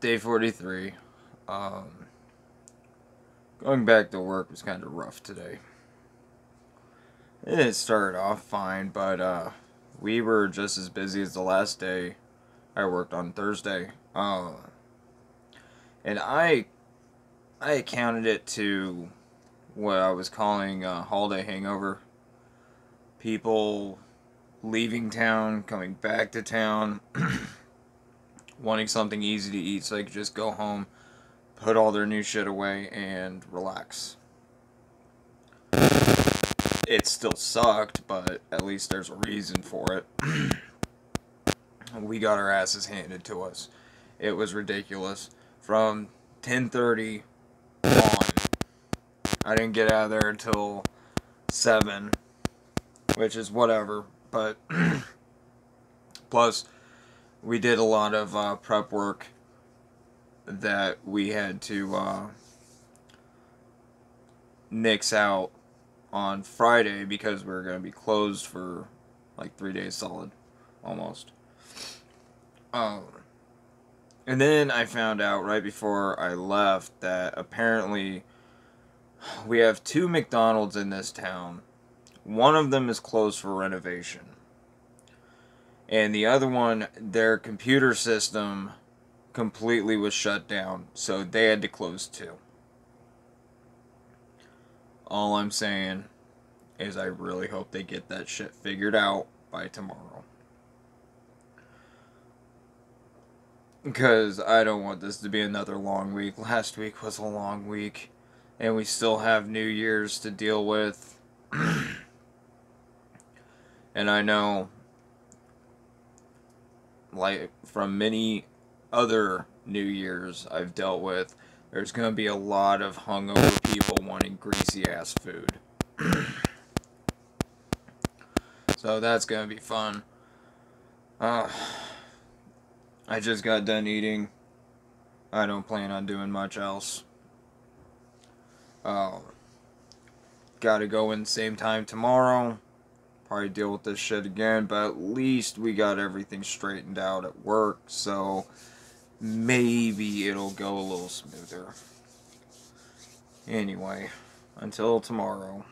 day 43. Um, going back to work was kind of rough today. It started off fine, but uh, we were just as busy as the last day I worked on Thursday. Uh, and I, I accounted it to what I was calling a holiday hangover. People leaving town, coming back to town, wanting something easy to eat so they could just go home, put all their new shit away, and relax. It still sucked, but at least there's a reason for it. we got our asses handed to us. It was ridiculous. From 10:30 on, I didn't get out of there until 7, which is whatever, but plus we did a lot of uh, prep work that we had to uh, nix out on Friday because we are going to be closed for like three days solid, almost. Um, and then I found out right before I left that apparently we have two McDonald's in this town. One of them is closed for renovation. And the other one, their computer system completely was shut down, so they had to close too. All I'm saying is I really hope they get that shit figured out by tomorrow. Because I don't want this to be another long week. Last week was a long week, and we still have New Year's to deal with. and I know, like, from many other New Year's I've dealt with, there's going to be a lot of hungover people wanting greasy ass food. so that's going to be fun. Uh, I just got done eating. I don't plan on doing much else. Uh, gotta go in the same time tomorrow. Probably deal with this shit again, but at least we got everything straightened out at work, so maybe it'll go a little smoother. Anyway, until tomorrow.